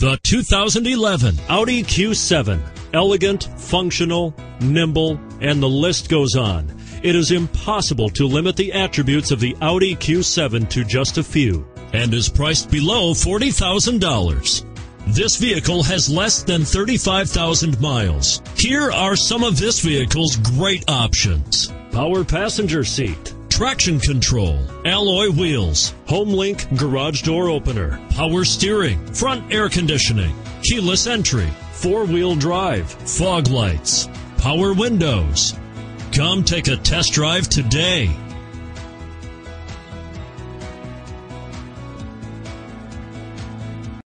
The 2011 Audi Q7. Elegant, functional, nimble, and the list goes on. It is impossible to limit the attributes of the Audi Q7 to just a few and is priced below $40,000. This vehicle has less than 35,000 miles. Here are some of this vehicle's great options. Power passenger seat traction control, alloy wheels, HomeLink garage door opener, power steering, front air conditioning, keyless entry, four-wheel drive, fog lights, power windows. Come take a test drive today.